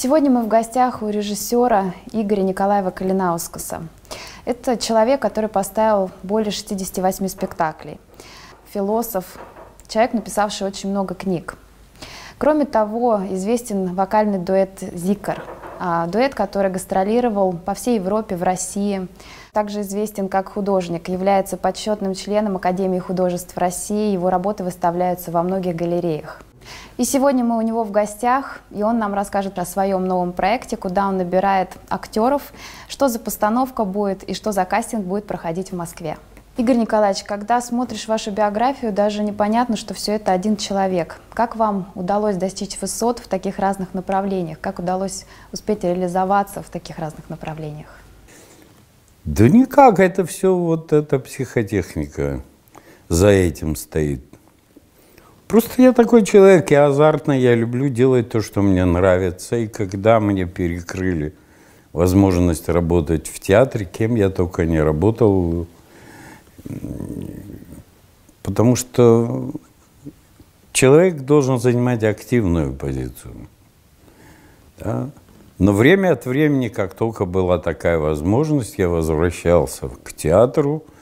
Сегодня мы в гостях у режиссера Игоря Николаева Калинаускаса. Это человек, который поставил более 68 спектаклей. Философ, человек, написавший очень много книг. Кроме того, известен вокальный дуэт «Зикар», а, дуэт, который гастролировал по всей Европе, в России. Также известен как художник, является почетным членом Академии художеств России. Его работы выставляются во многих галереях. И сегодня мы у него в гостях, и он нам расскажет о своем новом проекте, куда он набирает актеров, что за постановка будет и что за кастинг будет проходить в Москве. Игорь Николаевич, когда смотришь вашу биографию, даже непонятно, что все это один человек. Как вам удалось достичь высот в таких разных направлениях? Как удалось успеть реализоваться в таких разных направлениях? Да никак, это все вот эта психотехника за этим стоит. Просто я такой человек, я азартный, я люблю делать то, что мне нравится. И когда мне перекрыли возможность работать в театре, кем я только не работал, потому что человек должен занимать активную позицию. Да? Но время от времени, как только была такая возможность, я возвращался к театру –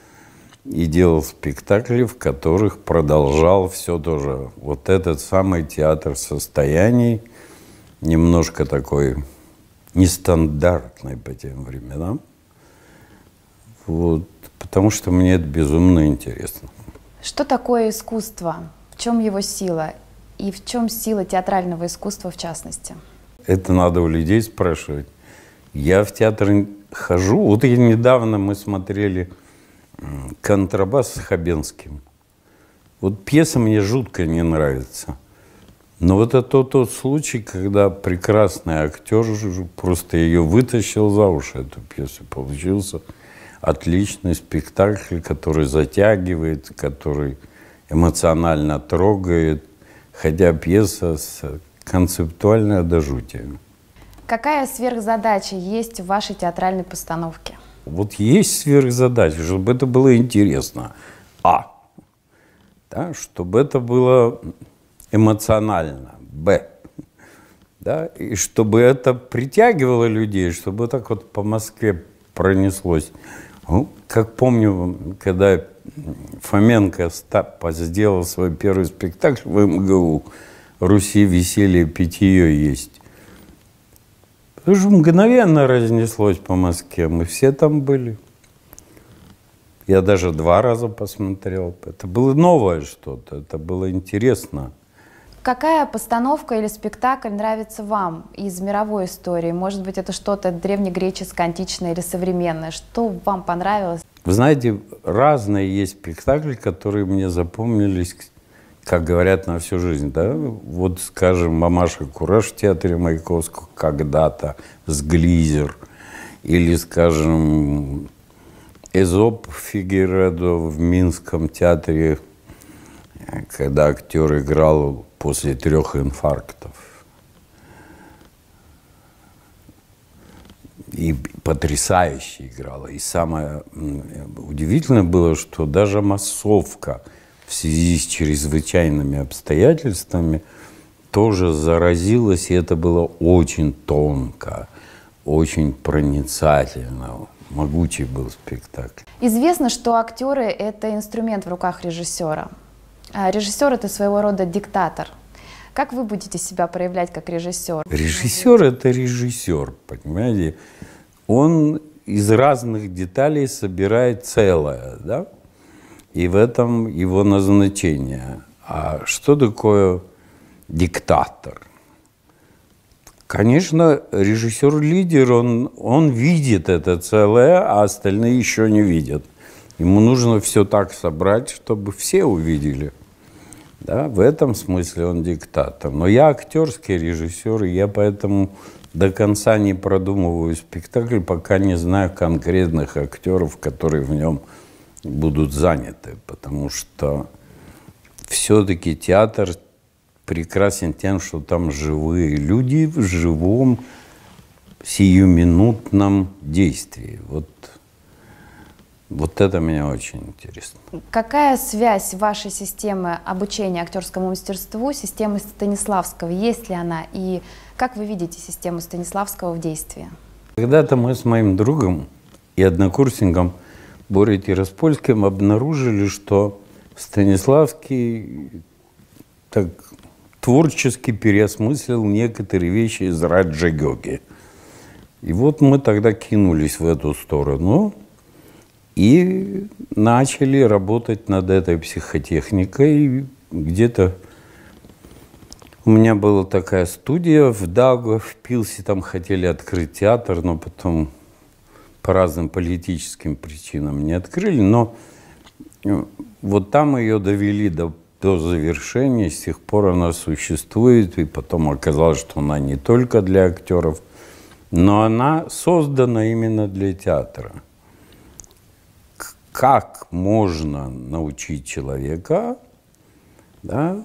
и делал спектакли, в которых продолжал все тоже. Вот этот самый театр состояний, немножко такой нестандартный по тем временам. Вот, потому что мне это безумно интересно. Что такое искусство? В чем его сила? И в чем сила театрального искусства в частности? Это надо у людей спрашивать. Я в театр хожу. Вот и недавно мы смотрели контрабас с Хабенским. Вот пьеса мне жутко не нравится. Но вот это тот случай, когда прекрасный актер просто ее вытащил за уши, эту пьесу. Получился отличный спектакль, который затягивает, который эмоционально трогает, хотя пьеса концептуальная до жути. Какая сверхзадача есть в вашей театральной постановке? Вот есть сверхзадача, чтобы это было интересно. А. Да, чтобы это было эмоционально. Б. Да, и чтобы это притягивало людей, чтобы так вот по Москве пронеслось. Как помню, когда Фоменко сделал свой первый спектакль в МГУ «Руси веселье питье есть». Это же мгновенно разнеслось по Москве. Мы все там были. Я даже два раза посмотрел. Это было новое что-то, это было интересно. Какая постановка или спектакль нравится вам из мировой истории? Может быть, это что-то древнегреческое, античное или современное? Что вам понравилось? Вы знаете, разные есть спектакли, которые мне запомнились как говорят, на всю жизнь, да? Вот, скажем, «Мамаша Кураж» в театре Маяковского когда-то, с «Глизер», или, скажем, «Эзоп» Фигередо в Минском театре, когда актер играл после трех инфарктов. И потрясающе играла. И самое удивительное было, что даже массовка – в связи с чрезвычайными обстоятельствами тоже заразилась, и это было очень тонко, очень проницательно. Могучий был спектакль. Известно, что актеры – это инструмент в руках режиссера. А режиссер – это своего рода диктатор. Как вы будете себя проявлять как режиссер? Режиссер – это режиссер, понимаете? Он из разных деталей собирает целое, да? И в этом его назначение. А что такое диктатор? Конечно, режиссер-лидер, он, он видит это целое, а остальные еще не видят. Ему нужно все так собрать, чтобы все увидели. Да, в этом смысле он диктатор. Но я актерский режиссер, и я поэтому до конца не продумываю спектакль, пока не знаю конкретных актеров, которые в нем будут заняты, потому что все-таки театр прекрасен тем, что там живые люди в живом сиюминутном действии. Вот Вот это меня очень интересно. Какая связь вашей системы обучения актерскому мастерству с системой Станиславского? Есть ли она? И как вы видите систему Станиславского в действии? Когда-то мы с моим другом и однокурсником Борей Тираспольским обнаружили, что Станиславский так творчески переосмыслил некоторые вещи из Раджа Гёги. И вот мы тогда кинулись в эту сторону и начали работать над этой психотехникой. Где-то у меня была такая студия в Дагу, в Пилсе, там хотели открыть театр, но потом по разным политическим причинам не открыли. Но э, вот там ее довели до, до завершения, с тех пор она существует, и потом оказалось, что она не только для актеров, но она создана именно для театра. Как можно научить человека да,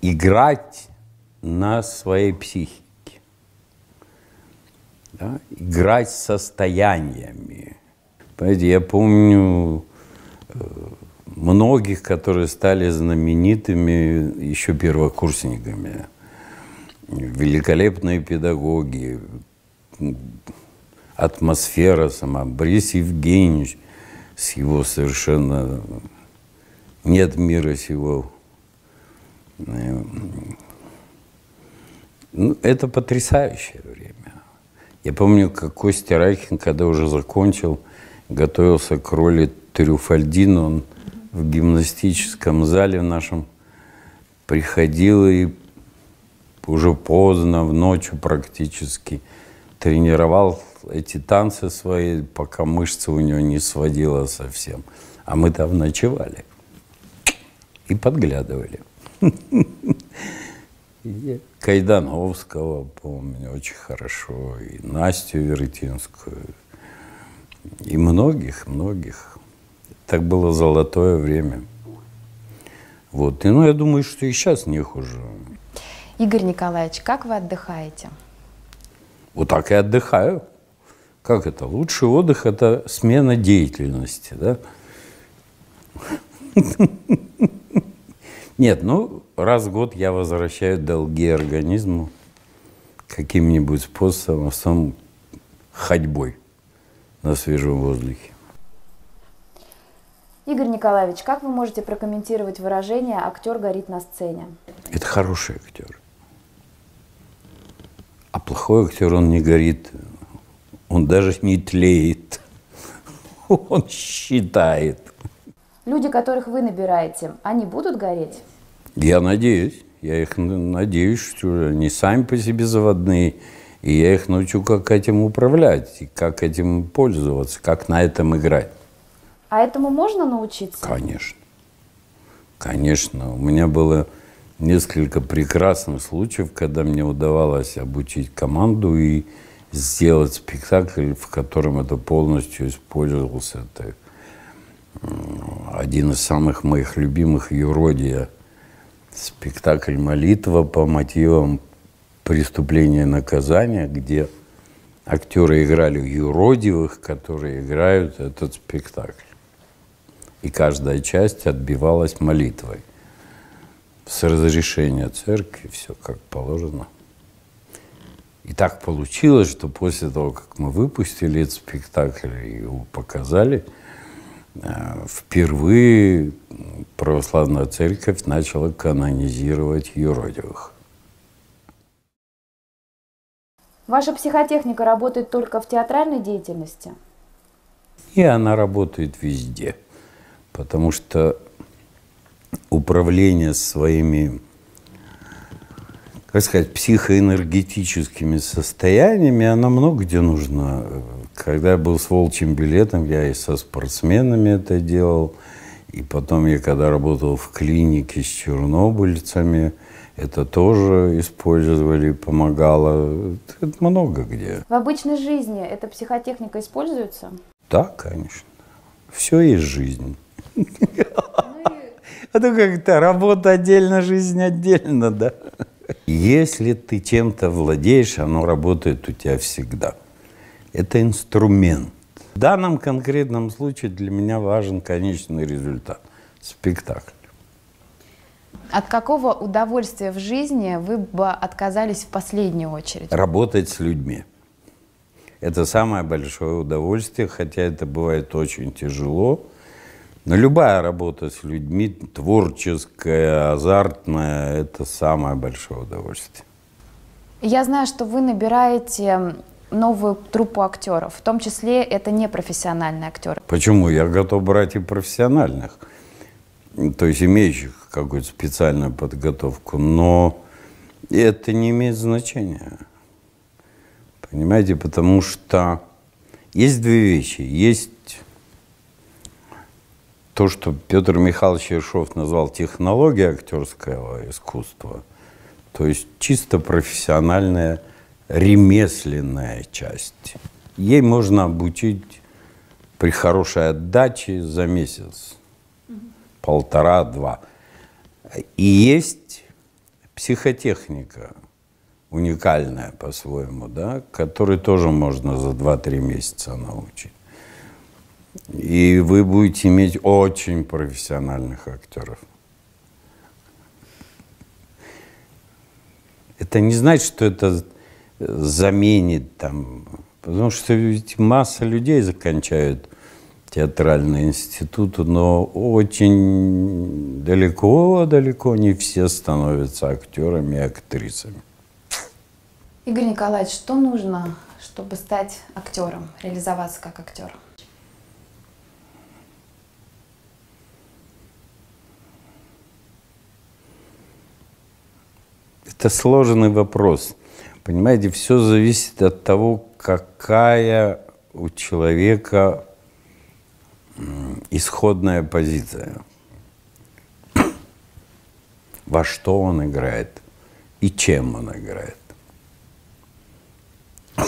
играть на своей психике? Да, играть состояниями. Понимаете, я помню э, многих, которые стали знаменитыми еще первокурсниками. Великолепные педагоги, атмосфера сама. Борис Евгеньевич с его совершенно нет мира сего. Ну, это потрясающее время. Я помню, как Костя Райхин, когда уже закончил, готовился к роли Трюфальдина, он в гимнастическом зале нашем приходил и уже поздно, в ночью практически – тренировал эти танцы свои, пока мышцы у него не сводило совсем. А мы там ночевали и подглядывали. Кайдановского помню очень хорошо, и Настю Веретинскую, и многих, многих. Так было золотое время. Вот. И, ну, я думаю, что и сейчас не хуже. Игорь Николаевич, как вы отдыхаете? Вот так и отдыхаю. Как это? Лучший отдых – это смена деятельности, да? Нет, ну, раз в год я возвращаю долги организму каким-нибудь способом, в основном ходьбой на свежем воздухе. Игорь Николаевич, как вы можете прокомментировать выражение «актер горит на сцене»? Это хороший актер. А плохой актер, он не горит, он даже не тлеет, он считает. Люди, которых вы набираете, они будут гореть? Я надеюсь. Я их надеюсь, что они сами по себе заводные. И я их научу, как этим управлять, и как этим пользоваться, как на этом играть. А этому можно научиться? Конечно. Конечно. У меня было несколько прекрасных случаев, когда мне удавалось обучить команду и сделать спектакль, в котором это полностью использовался. Это один из самых моих любимых «Юродия» спектакль «Молитва» по мотивам преступления и наказания, где актеры играли юродивых, которые играют этот спектакль. И каждая часть отбивалась молитвой с разрешения церкви, все как положено. И так получилось, что после того, как мы выпустили этот спектакль и его показали, впервые православная церковь начала канонизировать юродивых. Ваша психотехника работает только в театральной деятельности? И она работает везде, потому что управление своими, как сказать, психоэнергетическими состояниями, оно много где нужно. Когда я был с волчьим билетом, я и со спортсменами это делал. И потом я, когда работал в клинике с чернобыльцами, это тоже использовали, помогало. Это много где. В обычной жизни эта психотехника используется? Да, конечно. Все есть жизнь. А то как-то работа отдельно, жизнь отдельно, да. Если ты чем-то владеешь, оно работает у тебя всегда. Это инструмент. В данном конкретном случае для меня важен конечный результат – спектакль. От какого удовольствия в жизни вы бы отказались в последнюю очередь? Работать с людьми. Это самое большое удовольствие, хотя это бывает очень тяжело. Но любая работа с людьми, творческая, азартная, это самое большое удовольствие. Я знаю, что вы набираете новую труппу актеров, в том числе это не профессиональные актеры. Почему? Я готов брать и профессиональных, то есть имеющих какую-то специальную подготовку, но это не имеет значения. Понимаете, потому что есть две вещи. Есть то, что Петр Михайлович Ершов назвал технология актерского искусства, то есть чисто профессиональная ремесленная часть. Ей можно обучить при хорошей отдаче за месяц, полтора-два. И есть психотехника, уникальная по-своему, да, которой тоже можно за 2-3 месяца научить. И вы будете иметь очень профессиональных актеров. Это не значит, что это заменит там, потому что ведь масса людей заканчивают театральный институт, но очень далеко-далеко не все становятся актерами и актрисами. Игорь Николаевич, что нужно, чтобы стать актером, реализоваться как актер? Это сложный вопрос. Понимаете, все зависит от того, какая у человека исходная позиция. Во что он играет и чем он играет.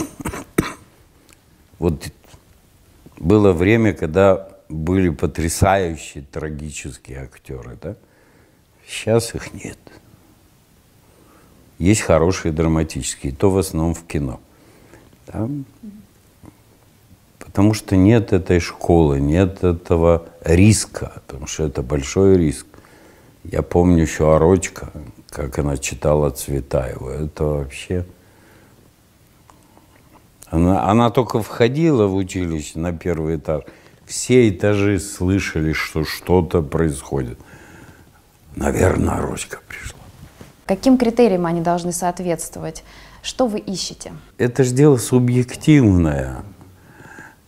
Вот было время, когда были потрясающие трагические актеры, да? Сейчас их нет. Есть хорошие драматические, то в основном в кино. Да? Потому что нет этой школы, нет этого риска, потому что это большой риск. Я помню еще Орочка, как она читала Цветаева. Это вообще... Она, она только входила в училище на первый этаж. Все этажи слышали, что что-то происходит. Наверное, Орочка пришла. Каким критериям они должны соответствовать? Что вы ищете? Это же дело субъективное.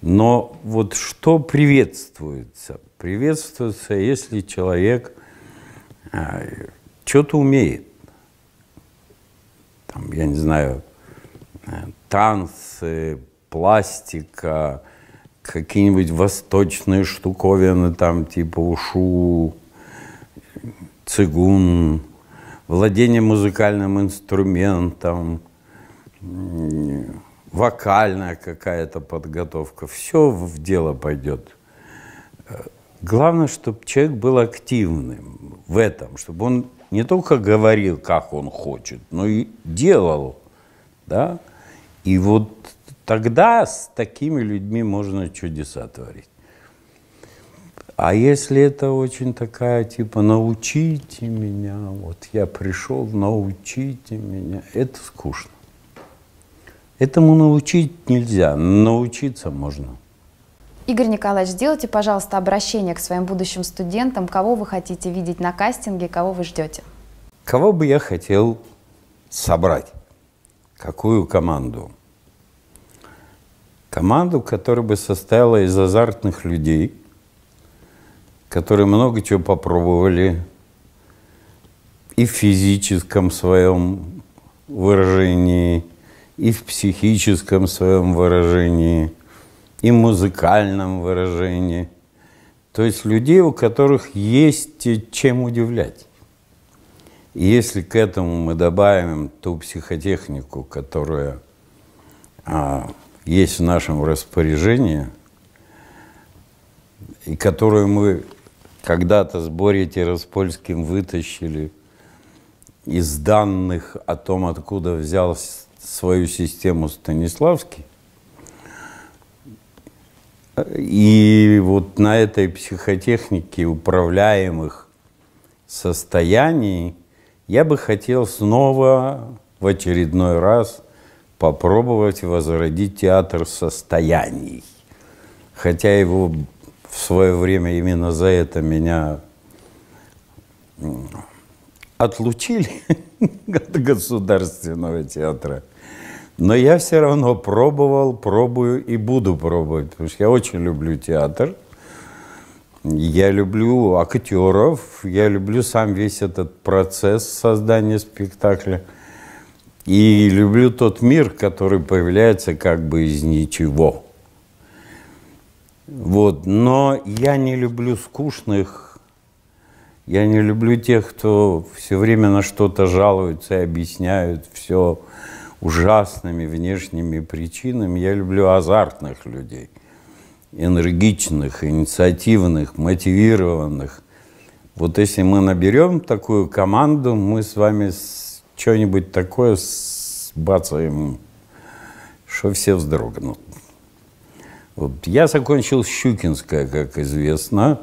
Но вот что приветствуется? Приветствуется, если человек а, что-то умеет. Там, я не знаю, э, танцы, пластика, какие-нибудь восточные штуковины, там типа ушу, цигун, владение музыкальным инструментом, вокальная какая-то подготовка. Все в дело пойдет. Главное, чтобы человек был активным в этом, чтобы он не только говорил, как он хочет, но и делал. Да? И вот тогда с такими людьми можно чудеса творить. А если это очень такая, типа, научите меня, вот я пришел, научите меня, это скучно. Этому научить нельзя, научиться можно. Игорь Николаевич, сделайте, пожалуйста, обращение к своим будущим студентам. Кого вы хотите видеть на кастинге, кого вы ждете? Кого бы я хотел собрать? Какую команду? Команду, которая бы состояла из азартных людей – которые много чего попробовали и в физическом своем выражении, и в психическом своем выражении, и в музыкальном выражении. То есть людей, у которых есть чем удивлять. И если к этому мы добавим ту психотехнику, которая а, есть в нашем распоряжении, и которую мы когда-то с Борей Тираспольским вытащили из данных о том, откуда взял свою систему Станиславский, И вот на этой психотехнике управляемых состояний я бы хотел снова в очередной раз попробовать возродить театр состояний. Хотя его в свое время именно за это меня отлучили от государственного театра. Но я все равно пробовал, пробую и буду пробовать, потому что я очень люблю театр. Я люблю актеров, я люблю сам весь этот процесс создания спектакля. И люблю тот мир, который появляется как бы из ничего. Вот. Но я не люблю скучных, я не люблю тех, кто все время на что-то жалуются и объясняют все ужасными внешними причинами. Я люблю азартных людей, энергичных, инициативных, мотивированных. Вот если мы наберем такую команду, мы с вами что-нибудь такое сбацаем, что все вздрогнут. Вот. Я закончил Щукинское, как известно,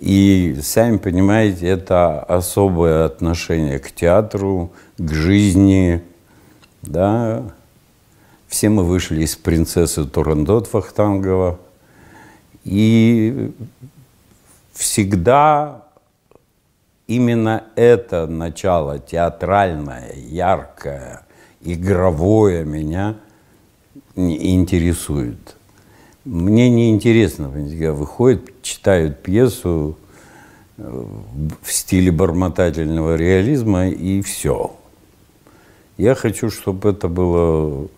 и, сами понимаете, это особое отношение к театру, к жизни, да. Все мы вышли из «Принцессы Турандот» Вахтангова, и всегда именно это начало театральное, яркое, игровое меня интересует. Мне не интересно, выходит, читают пьесу э, в стиле бормотательного реализма и все. Я хочу, чтобы это было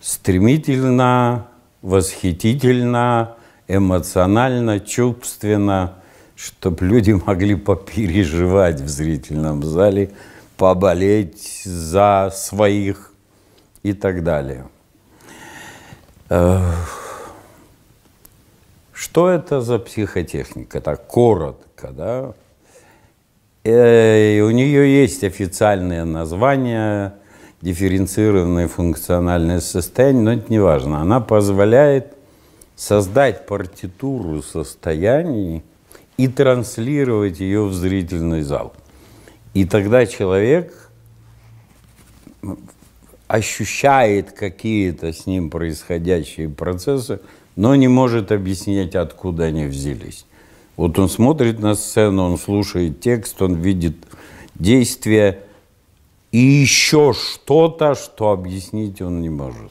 стремительно, восхитительно, эмоционально, чувственно, чтобы люди могли попереживать в зрительном зале, поболеть за своих и так далее. Что это за психотехника? Так коротко, да? Э, у нее есть официальное название дифференцированное функциональное состояние, но это не важно. Она позволяет создать партитуру состояний и транслировать ее в зрительный зал. И тогда человек ощущает какие-то с ним происходящие процессы, но не может объяснять, откуда они взялись. Вот он смотрит на сцену, он слушает текст, он видит действия и еще что-то, что объяснить он не может.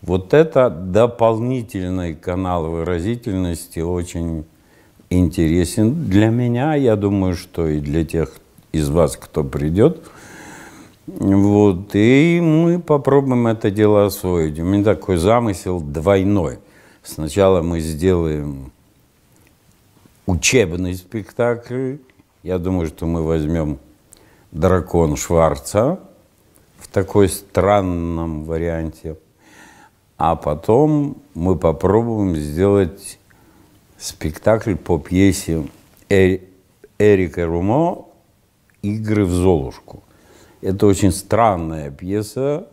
Вот это дополнительный канал выразительности очень интересен для меня, я думаю, что и для тех из вас, кто придет – вот, и мы попробуем это дело освоить. У меня такой замысел двойной. Сначала мы сделаем учебный спектакль. Я думаю, что мы возьмем «Дракон Шварца» в такой странном варианте. А потом мы попробуем сделать спектакль по пьесе Эрика Румо «Игры в Золушку». Это очень странная пьеса,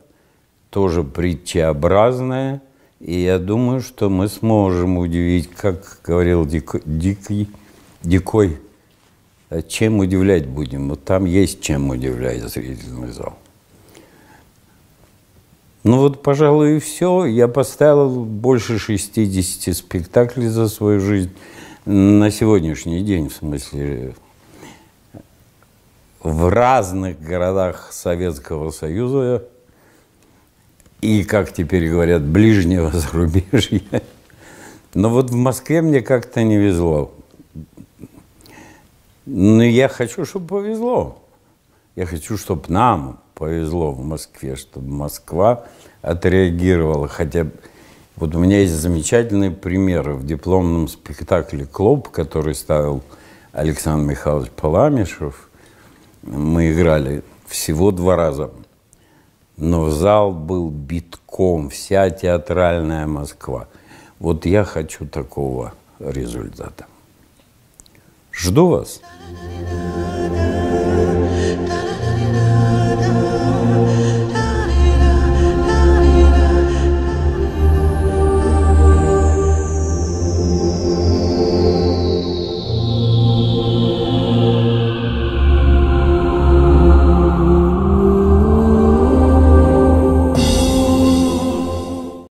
тоже притчеобразная. И я думаю, что мы сможем удивить, как говорил Дик, Дикий, Дикой, «А чем удивлять будем. Вот там есть чем удивлять зрительный зал. Ну вот, пожалуй, и все. Я поставил больше 60 спектаклей за свою жизнь. На сегодняшний день, в смысле, в разных городах Советского Союза и, как теперь говорят, ближнего зарубежья. Но вот в Москве мне как-то не везло. Но я хочу, чтобы повезло. Я хочу, чтобы нам повезло в Москве, чтобы Москва отреагировала. Хотя вот у меня есть замечательные примеры в дипломном спектакле «Клуб», который ставил Александр Михайлович Паламишев – мы играли всего два раза. Но зал был битком, вся театральная Москва. Вот я хочу такого результата. Жду вас.